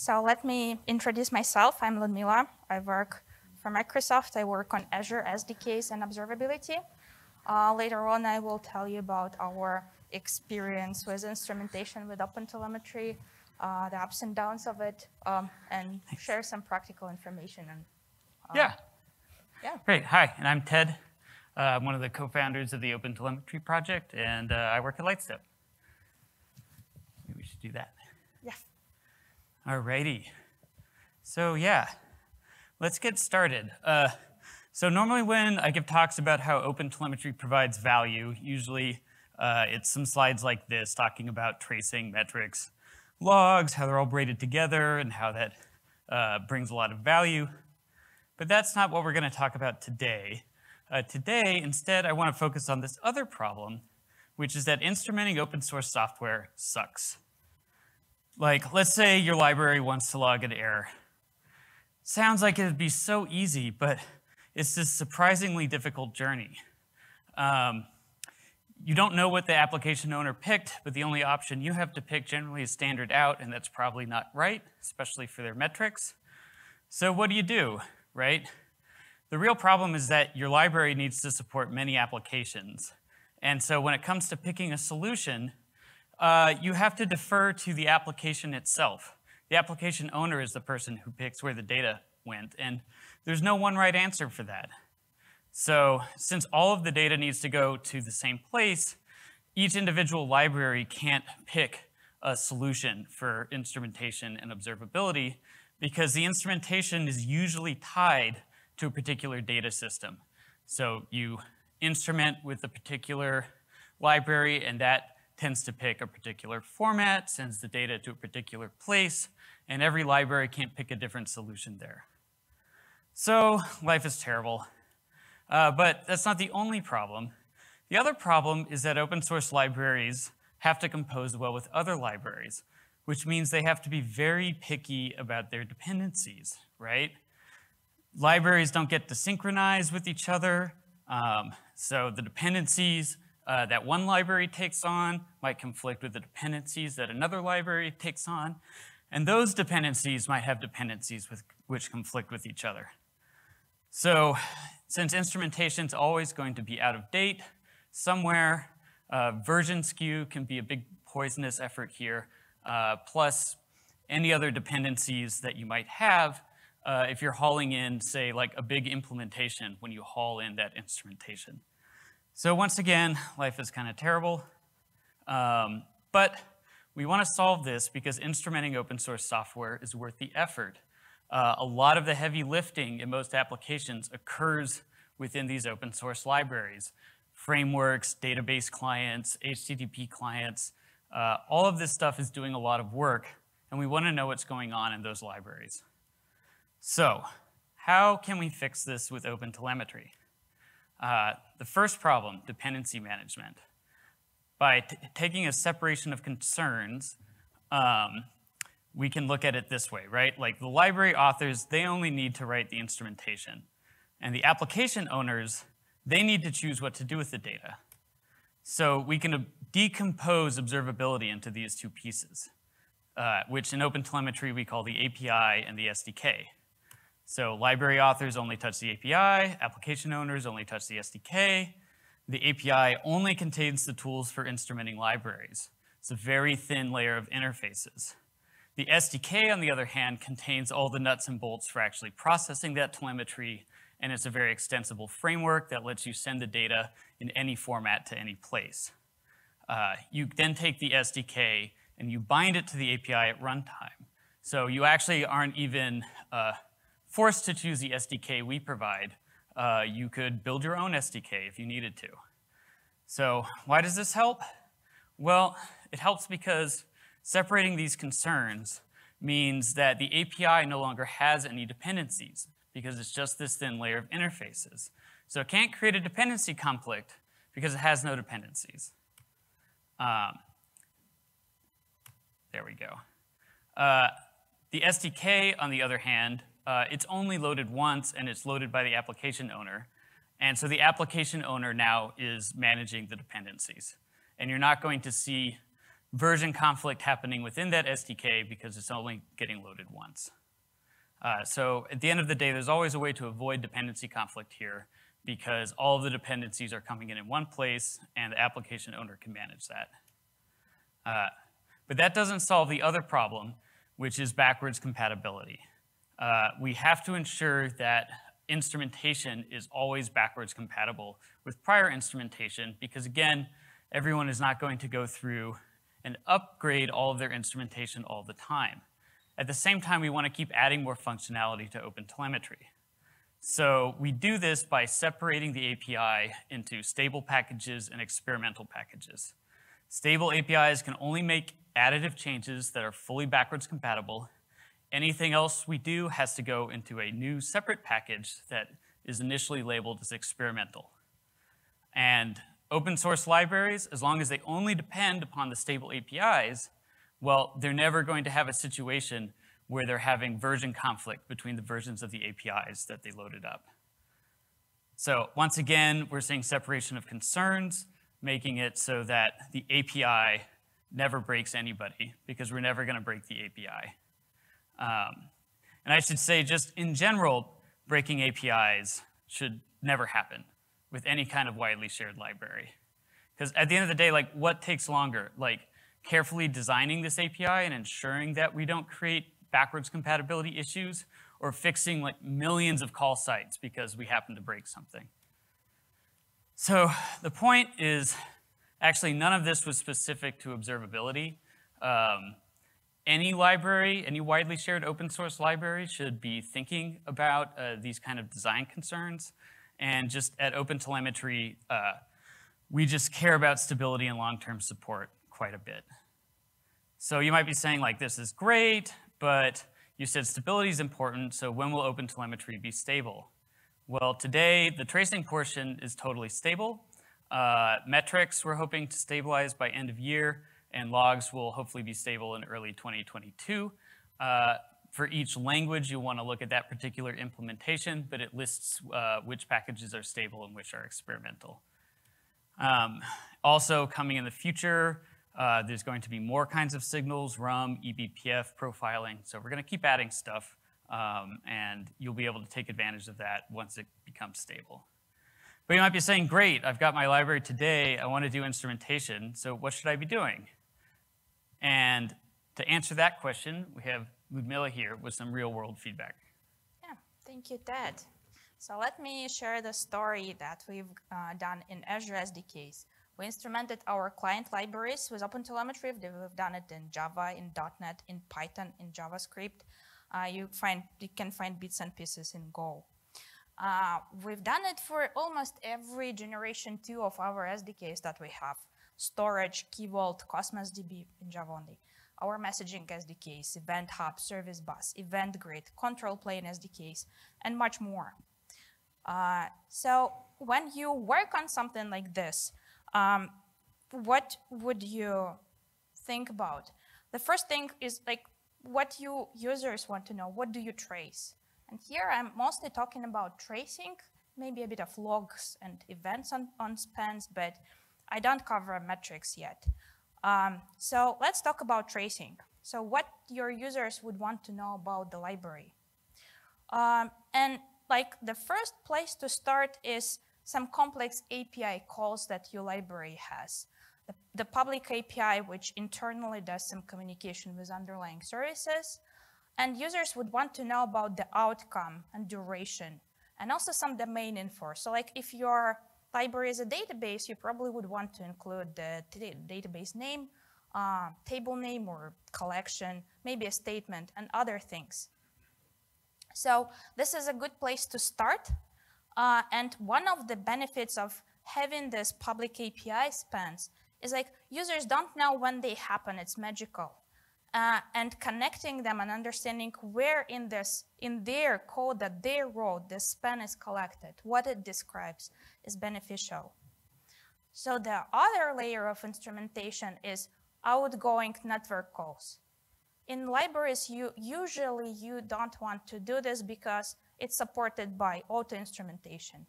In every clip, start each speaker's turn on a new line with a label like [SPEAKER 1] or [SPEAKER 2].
[SPEAKER 1] So let me introduce myself. I'm Ludmila. I work for Microsoft. I work on Azure SDKs and observability. Uh, later on, I will tell you about our experience with instrumentation with OpenTelemetry, uh, the ups and downs of it, um, and share some practical information. And,
[SPEAKER 2] uh, yeah. Yeah. Great. Hi, and I'm Ted. Uh, I'm one of the co-founders of the OpenTelemetry project, and uh, I work at Lightstep. Maybe we should do that.
[SPEAKER 1] Yeah.
[SPEAKER 2] All righty. So yeah, let's get started. Uh, so normally when I give talks about how OpenTelemetry provides value, usually uh, it's some slides like this talking about tracing metrics, logs, how they're all braided together, and how that uh, brings a lot of value. But that's not what we're going to talk about today. Uh, today, instead, I want to focus on this other problem, which is that instrumenting open source software sucks. Like, let's say your library wants to log an error. Sounds like it would be so easy, but it's this surprisingly difficult journey. Um, you don't know what the application owner picked, but the only option you have to pick generally is standard out, and that's probably not right, especially for their metrics. So what do you do, right? The real problem is that your library needs to support many applications. And so when it comes to picking a solution, uh, you have to defer to the application itself. The application owner is the person who picks where the data went. And there's no one right answer for that. So since all of the data needs to go to the same place, each individual library can't pick a solution for instrumentation and observability because the instrumentation is usually tied to a particular data system. So you instrument with a particular library and that tends to pick a particular format, sends the data to a particular place, and every library can't pick a different solution there. So life is terrible. Uh, but that's not the only problem. The other problem is that open source libraries have to compose well with other libraries, which means they have to be very picky about their dependencies, right? Libraries don't get to synchronize with each other, um, so the dependencies uh, that one library takes on might conflict with the dependencies that another library takes on, and those dependencies might have dependencies with, which conflict with each other. So since instrumentation is always going to be out of date, somewhere uh, version skew can be a big poisonous effort here, uh, plus any other dependencies that you might have uh, if you're hauling in, say, like a big implementation when you haul in that instrumentation. So once again, life is kind of terrible. Um, but we want to solve this because instrumenting open source software is worth the effort. Uh, a lot of the heavy lifting in most applications occurs within these open source libraries. Frameworks, database clients, HTTP clients, uh, all of this stuff is doing a lot of work, and we want to know what's going on in those libraries. So, how can we fix this with OpenTelemetry? Uh, the first problem, dependency management. By taking a separation of concerns, um, we can look at it this way, right? Like the library authors, they only need to write the instrumentation. And the application owners, they need to choose what to do with the data. So we can decompose observability into these two pieces, uh, which in OpenTelemetry we call the API and the SDK. So library authors only touch the API, application owners only touch the SDK. The API only contains the tools for instrumenting libraries. It's a very thin layer of interfaces. The SDK, on the other hand, contains all the nuts and bolts for actually processing that telemetry, and it's a very extensible framework that lets you send the data in any format to any place. Uh, you then take the SDK and you bind it to the API at runtime. So you actually aren't even uh, forced to choose the SDK we provide. Uh, you could build your own SDK if you needed to. So why does this help? Well, it helps because Separating these concerns means that the API no longer has any dependencies because it's just this thin layer of interfaces. So it can't create a dependency conflict because it has no dependencies. Um, there we go. Uh, the SDK, on the other hand, uh, it's only loaded once and it's loaded by the application owner. And so the application owner now is managing the dependencies. And you're not going to see version conflict happening within that SDK because it's only getting loaded once. Uh, so at the end of the day, there's always a way to avoid dependency conflict here because all of the dependencies are coming in in one place and the application owner can manage that. Uh, but that doesn't solve the other problem, which is backwards compatibility. Uh, we have to ensure that instrumentation is always backwards compatible with prior instrumentation because again, everyone is not going to go through and upgrade all of their instrumentation all the time. At the same time, we want to keep adding more functionality to OpenTelemetry. So we do this by separating the API into stable packages and experimental packages. Stable APIs can only make additive changes that are fully backwards compatible. Anything else we do has to go into a new separate package that is initially labeled as experimental. And open source libraries, as long as they only depend upon the stable APIs, well, they're never going to have a situation where they're having version conflict between the versions of the APIs that they loaded up. So once again, we're seeing separation of concerns, making it so that the API never breaks anybody because we're never going to break the API. Um, and I should say, just in general, breaking APIs should never happen with any kind of widely shared library. Because at the end of the day, like, what takes longer? Like, carefully designing this API and ensuring that we don't create backwards compatibility issues or fixing like millions of call sites because we happen to break something. So the point is actually none of this was specific to observability. Um, any library, any widely shared open source library should be thinking about uh, these kind of design concerns. And just at OpenTelemetry, uh, we just care about stability and long-term support quite a bit. So you might be saying like, this is great, but you said stability is important, so when will OpenTelemetry be stable? Well, today, the tracing portion is totally stable. Uh, metrics, we're hoping to stabilize by end of year, and logs will hopefully be stable in early 2022. Uh, for each language, you'll want to look at that particular implementation, but it lists uh, which packages are stable and which are experimental. Um, also coming in the future, uh, there's going to be more kinds of signals, RUM, eBPF, profiling. So we're going to keep adding stuff, um, and you'll be able to take advantage of that once it becomes stable. But you might be saying, great, I've got my library today. I want to do instrumentation. So what should I be doing? And to answer that question, we have Ludmila here with some real world feedback.
[SPEAKER 1] Yeah, thank you, Ted. So let me share the story that we've uh, done in Azure SDKs. We instrumented our client libraries with OpenTelemetry. We've done it in Java, in .NET, in Python, in JavaScript. Uh, you, find, you can find bits and pieces in Go. Uh, we've done it for almost every generation two of our SDKs that we have. Storage, Key Vault, Cosmos DB in Java only. Our messaging SDKs, Event Hub, Service Bus, Event Grid, Control Plane SDKs, and much more. Uh, so when you work on something like this, um, what would you think about? The first thing is like what you users want to know. What do you trace? And here I'm mostly talking about tracing, maybe a bit of logs and events on, on spans, but I don't cover metrics yet. Um, so let's talk about tracing. So what your users would want to know about the library. Um, and like the first place to start is some complex API calls that your library has. The, the, public API, which internally does some communication with underlying services, and users would want to know about the outcome and duration, and also some domain info. So like if your library is a database, you probably would want to include the database name, uh, table name or collection, maybe a statement, and other things. So this is a good place to start uh, and one of the benefits of having this public API spans is like users don't know when they happen, it's magical. Uh, and connecting them and understanding where in this in their code that they wrote the span is collected, what it describes is beneficial. So the other layer of instrumentation is outgoing network calls. In libraries, you usually you don't want to do this because it's supported by auto instrumentation.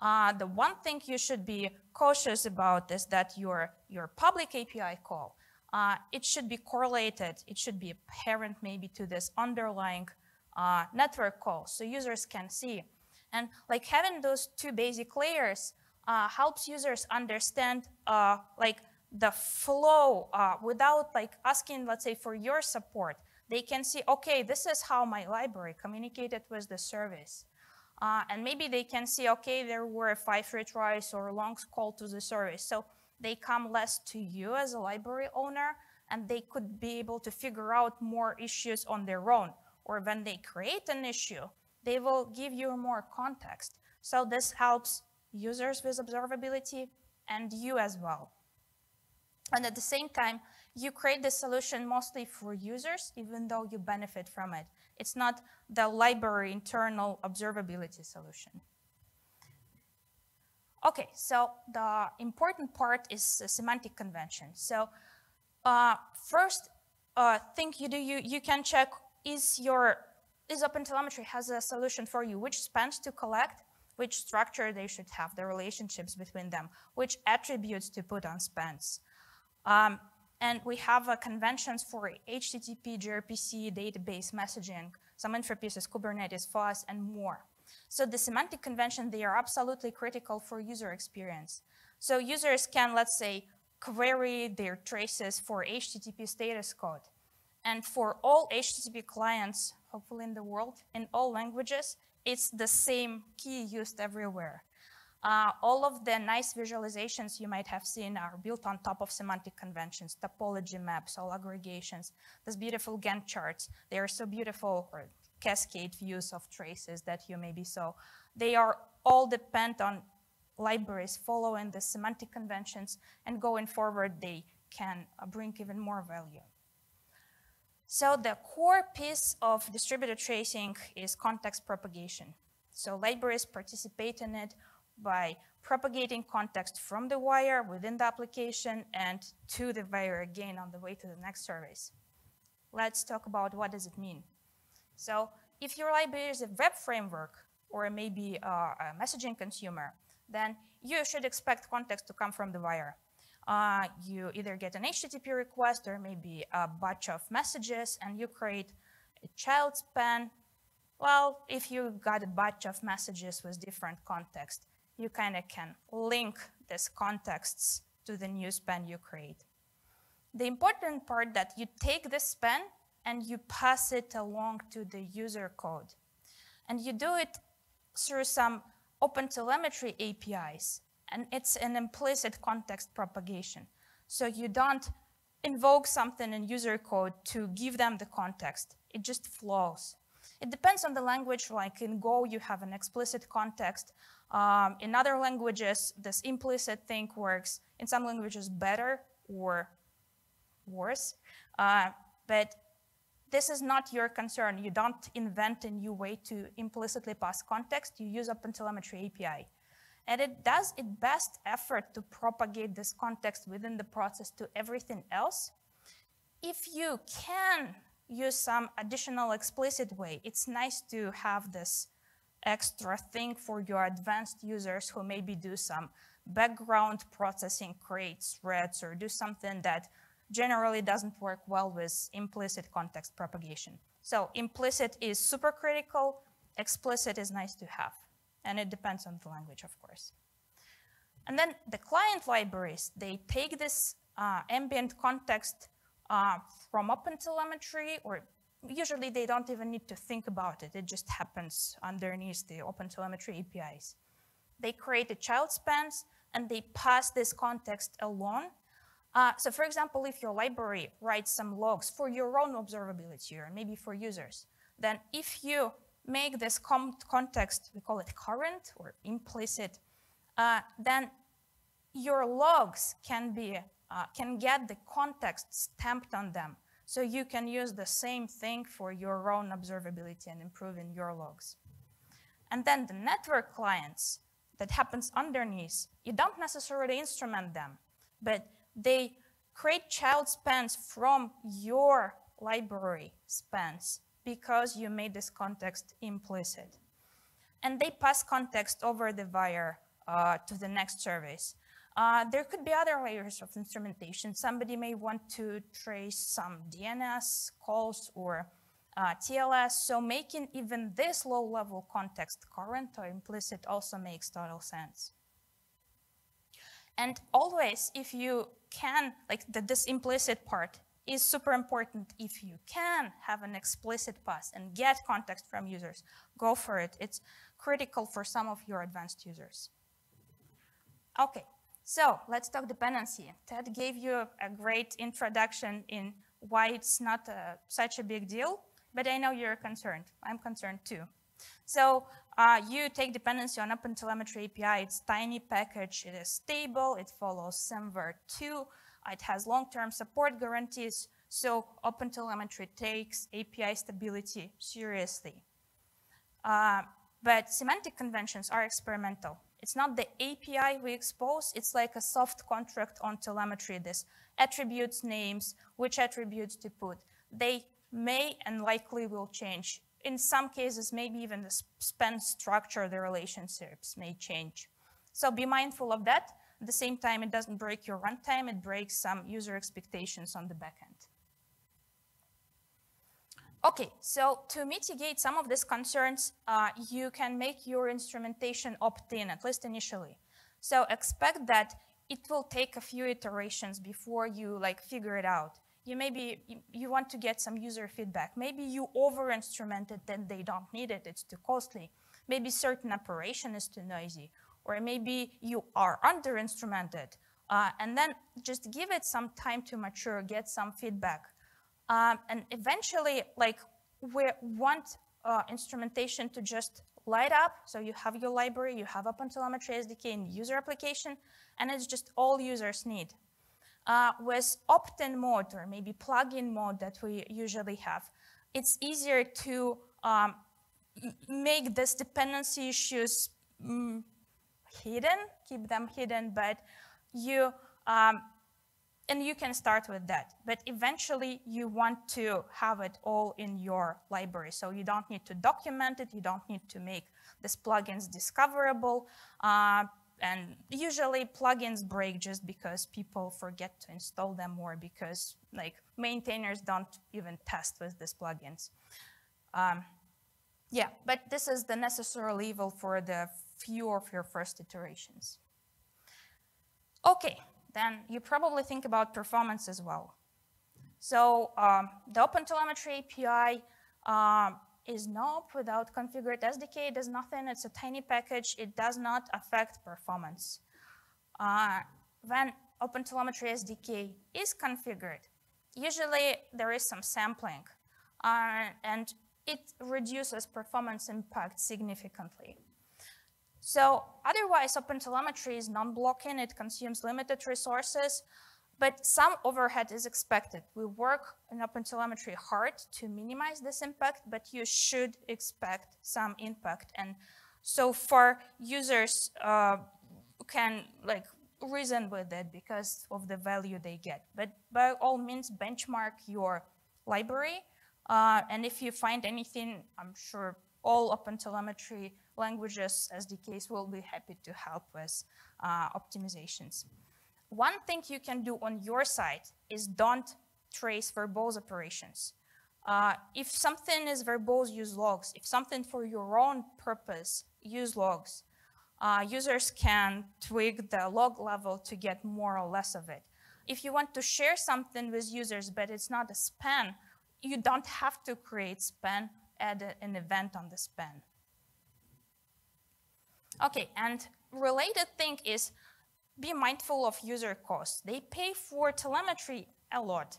[SPEAKER 1] Uh, the one thing you should be cautious about is that your, your public API call uh, it should be correlated, it should be apparent maybe to this underlying uh, network call so users can see. And like having those two basic layers uh, helps users understand uh, like the flow uh, without like asking, let's say, for your support. They can see, okay, this is how my library communicated with the service. Uh, and maybe they can see, okay, there were five retries or a long call to the service. So they come less to you as a library owner, and they could be able to figure out more issues on their own. Or when they create an issue, they will give you more context. So this helps users with observability and you as well. And at the same time, you create the solution mostly for users, even though you benefit from it. It's not the library internal observability solution. Okay, so the important part is semantic convention. So uh, first uh, thing you do, you, you can check is your is OpenTelemetry has a solution for you, which spans to collect, which structure they should have, the relationships between them, which attributes to put on spans. Um, and we have uh, conventions for HTTP, gRPC, database messaging, some interfaces, Kubernetes, FaaS, and more. So the semantic convention, they are absolutely critical for user experience. So users can, let's say, query their traces for HTTP status code. And for all HTTP clients, hopefully in the world, in all languages, it's the same key used everywhere. Uh, all of the nice visualizations you might have seen are built on top of semantic conventions, topology maps, all aggregations, these beautiful Gantt charts. They are so beautiful, or cascade views of traces that you maybe saw. They are all depend on libraries following the semantic conventions, and going forward, they can uh, bring even more value. So the core piece of distributed tracing is context propagation. So libraries participate in it by propagating context from the wire within the application and to the wire again on the way to the next service. Let's talk about what does it mean. So if your library is a web framework or maybe a, a messaging consumer, then you should expect context to come from the wire. Uh, you either get an HTTP request or maybe a batch of messages and you create a child span. Well, if you got a batch of messages with different context, you kind of can link these contexts to the new span you create. The important part that you take this span and you pass it along to the user code. And you do it through some OpenTelemetry APIs, and it's an implicit context propagation. So you don't invoke something in user code to give them the context. It just flows. It depends on the language, like in Go, you have an explicit context. Um, in other languages, this implicit thing works. In some languages, better or worse. Uh, but this is not your concern. You don't invent a new way to implicitly pass context. You use OpenTelemetry API. And it does its best effort to propagate this context within the process to everything else. If you can use some additional explicit way, it's nice to have this extra thing for your advanced users who maybe do some background processing, create threads, or do something that generally doesn't work well with implicit context propagation. So implicit is super critical, explicit is nice to have. And it depends on the language, of course. And then the client libraries, they take this uh, ambient context uh, from OpenTelemetry, or usually they don't even need to think about it. It just happens underneath the OpenTelemetry APIs. They create a child spans, and they pass this context along uh, so for example, if your library writes some logs for your own observability or maybe for users, then if you make this context, we call it current or implicit, uh, then your logs can be uh, can get the context stamped on them. So you can use the same thing for your own observability and improving your logs. And then the network clients that happens underneath, you don't necessarily instrument them, but they create child spans from your library spans because you made this context implicit. And they pass context over the wire uh, to the next service. Uh, there could be other layers of instrumentation. Somebody may want to trace some DNS calls or uh, TLS, so making even this low-level context current or implicit also makes total sense. And always, if you can, like the, this implicit part is super important. If you can have an explicit pass and get context from users, go for it. It's critical for some of your advanced users. Okay, so let's talk dependency. Ted gave you a great introduction in why it's not a, such a big deal, but I know you're concerned. I'm concerned too. So uh, you take dependency on OpenTelemetry API. It's tiny package. It is stable. It follows SEMver 2. It has long-term support guarantees. So OpenTelemetry takes API stability seriously. Uh, but semantic conventions are experimental. It's not the API we expose. It's like a soft contract on telemetry. This attributes, names, which attributes to put. They may and likely will change in some cases, maybe even the span structure of the relationships may change. So be mindful of that. At the same time, it doesn't break your runtime, it breaks some user expectations on the backend. Okay, so to mitigate some of these concerns, uh, you can make your instrumentation opt-in, at least initially. So expect that it will take a few iterations before you like figure it out you maybe you want to get some user feedback. Maybe you over-instrumented and they don't need it, it's too costly. Maybe certain operation is too noisy. Or maybe you are under-instrumented. Uh, and then just give it some time to mature, get some feedback. Um, and eventually, like, we want uh, instrumentation to just light up. So you have your library, you have OpenTelemetry SDK in user application, and it's just all users need. Uh, with opt-in mode or maybe plug-in mode that we usually have, it's easier to um, make these dependency issues mm, hidden, keep them hidden, but you, um, and you can start with that. But eventually you want to have it all in your library. So you don't need to document it, you don't need to make these plugins discoverable. Uh, and usually plugins break just because people forget to install them or because like maintainers don't even test with these plugins. Um, yeah, but this is the necessary level for the few of your first iterations. Okay, then you probably think about performance as well. So um, the OpenTelemetry API um, is NOP without configured SDK. It does nothing. It's a tiny package. It does not affect performance. Uh, when OpenTelemetry SDK is configured, usually there is some sampling, uh, and it reduces performance impact significantly. So otherwise, OpenTelemetry is non-blocking. It consumes limited resources. But some overhead is expected. We work in OpenTelemetry hard to minimize this impact, but you should expect some impact. And so far, users uh, can like reason with it because of the value they get. But by all means, benchmark your library. Uh, and if you find anything, I'm sure all OpenTelemetry languages, SDKs will be happy to help with uh, optimizations. One thing you can do on your side is don't trace verbose operations. Uh, if something is verbose, use logs. If something for your own purpose, use logs. Uh, users can tweak the log level to get more or less of it. If you want to share something with users, but it's not a span, you don't have to create span, add an event on the span. Okay, and related thing is be mindful of user costs. They pay for telemetry a lot.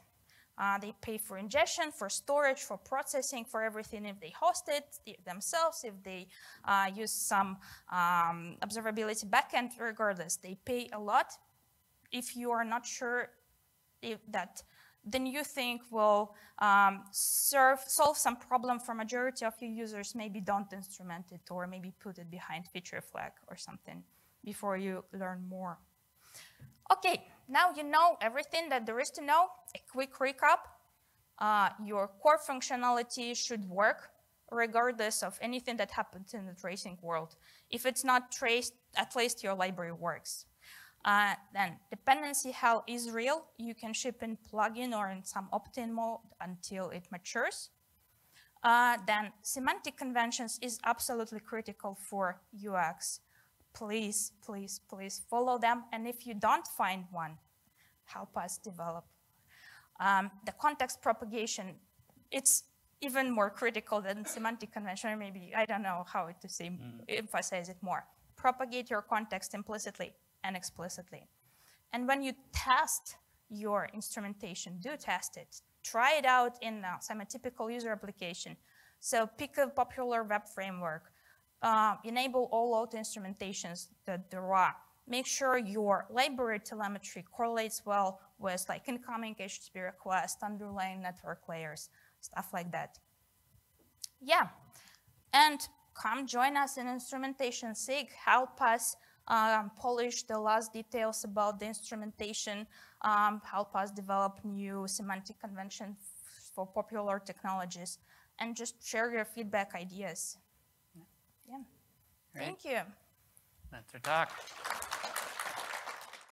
[SPEAKER 1] Uh, they pay for ingestion, for storage, for processing, for everything if they host it themselves, if they uh, use some um, observability backend, regardless. They pay a lot. If you are not sure if that then you think will um, serve, solve some problem for majority of your users, maybe don't instrument it or maybe put it behind feature flag or something before you learn more. Okay, now you know everything that there is to know. A quick recap. Uh, your core functionality should work regardless of anything that happens in the tracing world. If it's not traced, at least your library works. Uh, then dependency hell is real. You can ship in plugin or in some opt-in mode until it matures. Uh, then semantic conventions is absolutely critical for UX. Please, please, please follow them. And if you don't find one, help us develop. Um, the context propagation, it's even more critical than semantic convention, or maybe, I don't know how to say, mm. emphasize it more. Propagate your context implicitly and explicitly. And when you test your instrumentation, do test it. Try it out in a semi-typical user application. So pick a popular web framework. Uh, enable all auto instrumentations that there are. Make sure your library telemetry correlates well with like incoming HTTP requests, underlying network layers, stuff like that. Yeah, and come join us in Instrumentation SIG. Help us um, polish the last details about the instrumentation, um, help us develop new semantic conventions for popular technologies, and just share your feedback ideas.
[SPEAKER 2] Great.
[SPEAKER 1] Thank you.
[SPEAKER 2] That's our talk.